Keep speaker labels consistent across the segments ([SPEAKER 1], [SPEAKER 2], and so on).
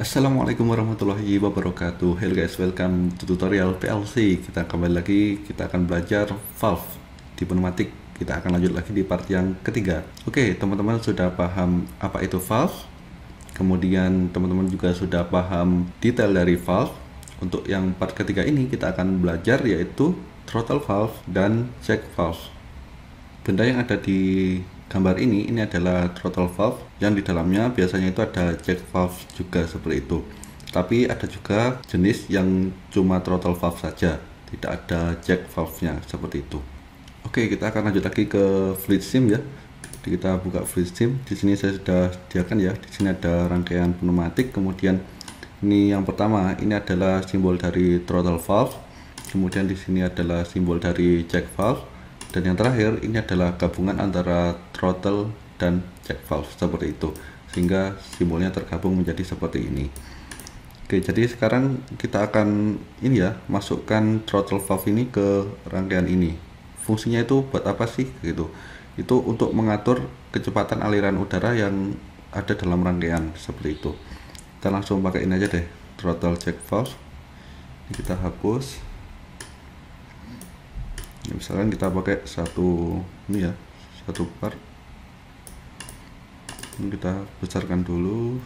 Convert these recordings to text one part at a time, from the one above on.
[SPEAKER 1] Assalamualaikum warahmatullahi wabarakatuh. Hello guys, welcome to tutorial PLC Kita kembali lagi, kita akan belajar valve. Di pneumatik Kita akan lanjut lagi di part yang ketiga. Oke, teman-teman sudah paham apa itu valve? Kemudian teman-teman juga sudah paham detail dari valve. Untuk yang part ketiga ini kita akan belajar yaitu throttle valve dan check valve. Benda yang ada di gambar ini ini adalah throttle valve yang di dalamnya biasanya itu ada jack valve juga seperti itu. Tapi ada juga jenis yang cuma throttle valve saja tidak ada jack valve nya seperti itu. Oke kita akan lanjut lagi ke fluid sim ya. Jadi kita buka fluid sim. Di sini saya sudah sediakan ya. Di sini ada rangkaian pneumatik. Kemudian ini yang pertama ini adalah simbol dari throttle valve. Kemudian di sini adalah simbol dari jack valve dan yang terakhir ini adalah gabungan antara throttle dan check valve seperti itu. Sehingga simbolnya tergabung menjadi seperti ini. Oke jadi sekarang kita akan ini ya masukkan throttle valve ini ke rangkaian ini. Fungsinya itu buat apa sih gitu? Itu untuk mengatur kecepatan aliran udara yang ada dalam rangkaian seperti itu. Kita langsung pakai ini aja deh throttle check valve. Ini kita hapus ya, misalkan kita pakai satu ini ya satu part. Ini kita besarkan dulu.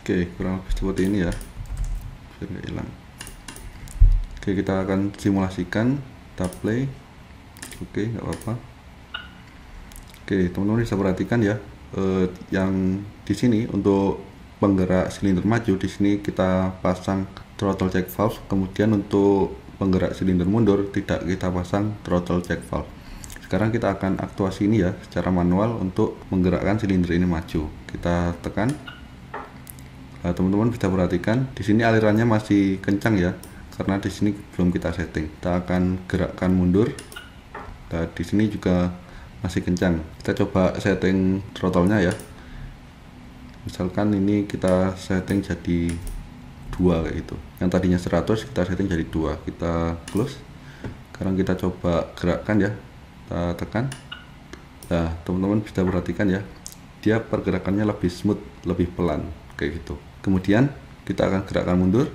[SPEAKER 1] Oke kurang lebih seperti ini ya. Biar hilang. Oke kita akan simulasikan kita play. Oke nggak apa-apa. Oke teman-teman bisa perhatikan ya eh, yang di sini untuk penggerak silinder maju di sini kita pasang throttle check valve. Kemudian untuk penggerak silinder mundur tidak kita pasang throttle check valve. Sekarang kita akan aktuasi ini ya secara manual untuk menggerakkan silinder ini maju. Kita tekan. Nah, teman-teman bisa perhatikan di sini alirannya masih kencang ya karena di sini belum kita setting. Kita akan gerakkan mundur. Nah, di sini juga masih kencang. Kita coba setting throttle-nya ya. Misalkan ini kita setting jadi dua kayak gitu. Yang tadinya 100 kita setting jadi dua. Kita close. Sekarang kita coba gerakkan ya. Kita tekan. Nah teman-teman bisa perhatikan ya. Dia pergerakannya lebih smooth lebih pelan kayak gitu. Kemudian kita akan gerakkan mundur.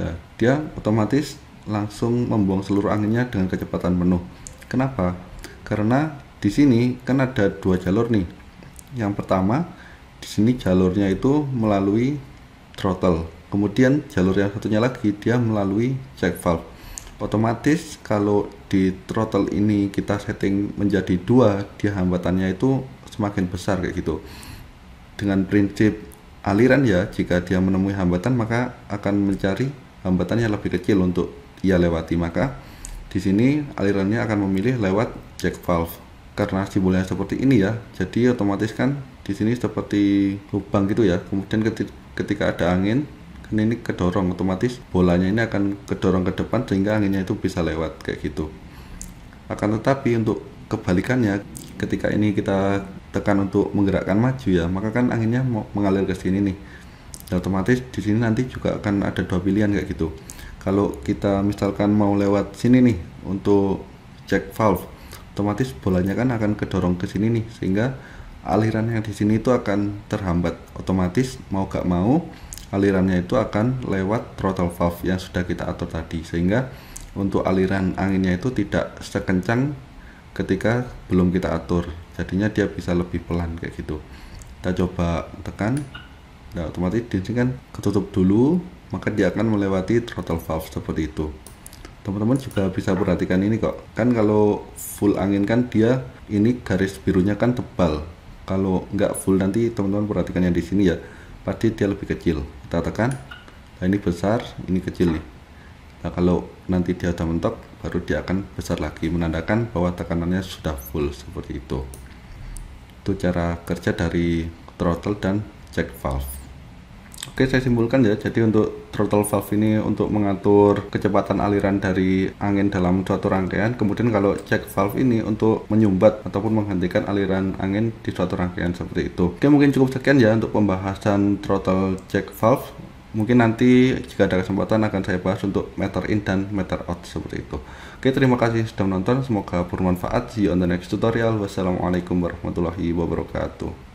[SPEAKER 1] Nah dia otomatis langsung membuang seluruh anginnya dengan kecepatan penuh. Kenapa karena di sini kan ada dua jalur nih. Yang pertama di sini jalurnya itu melalui throttle. Kemudian jalur yang satunya lagi dia melalui check valve. Otomatis kalau di throttle ini kita setting menjadi dua dia hambatannya itu semakin besar kayak gitu. Dengan prinsip aliran ya jika dia menemui hambatan maka akan mencari hambatan yang lebih kecil untuk ia lewati. Maka di sini alirannya akan memilih lewat jack valve. Karena simbolnya seperti ini ya, jadi otomatis kan di sini seperti lubang gitu ya. Kemudian ketika ada angin, kan ini kedorong otomatis bolanya ini akan kedorong ke depan sehingga anginnya itu bisa lewat kayak gitu. Akan tetapi untuk kebalikannya, ketika ini kita tekan untuk menggerakkan maju ya, maka kan anginnya mengalir ke sini nih. Dan otomatis di sini nanti juga akan ada dua pilihan kayak gitu kalau kita misalkan mau lewat sini nih untuk cek valve otomatis bolanya kan akan kedorong ke sini nih sehingga aliran yang di sini itu akan terhambat. Otomatis mau gak mau alirannya itu akan lewat throttle valve yang sudah kita atur tadi. Sehingga untuk aliran anginnya itu tidak sekencang ketika belum kita atur. Jadinya dia bisa lebih pelan kayak gitu. Kita coba tekan nah otomatis di sini kan ketutup dulu maka dia akan melewati throttle valve seperti itu. Teman-teman juga bisa perhatikan ini kok. Kan kalau full angin kan dia ini garis birunya kan tebal. Kalau nggak full nanti teman-teman perhatikan yang di sini ya. Pasti dia lebih kecil. Kita tekan. Nah ini besar ini kecil nih. Nah kalau nanti dia sudah mentok baru dia akan besar lagi. Menandakan bahwa tekanannya sudah full seperti itu. Itu cara kerja dari throttle dan check valve Oke, saya simpulkan ya. Jadi untuk throttle valve ini untuk mengatur kecepatan aliran dari angin dalam suatu rangkaian. Kemudian kalau check valve ini untuk menyumbat ataupun menghentikan aliran angin di suatu rangkaian seperti itu. Oke, mungkin cukup sekian ya untuk pembahasan throttle check valve. mungkin nanti jika ada kesempatan akan saya bahas untuk meter in dan meter out seperti itu oke terima kasih sudah menonton semoga bermanfaat see you on the next tutorial wassalamualaikum warahmatullahi wabarakatuh